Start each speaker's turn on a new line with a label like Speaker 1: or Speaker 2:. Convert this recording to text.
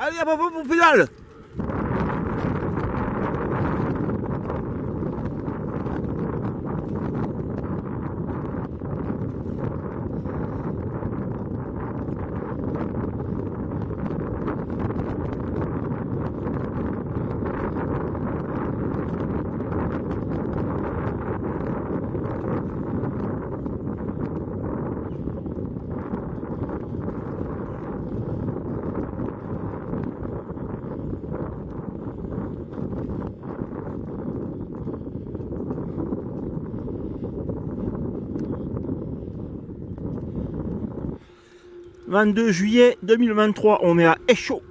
Speaker 1: Allez, à propos pour Pinal 22 juillet 2023, on est à Echo.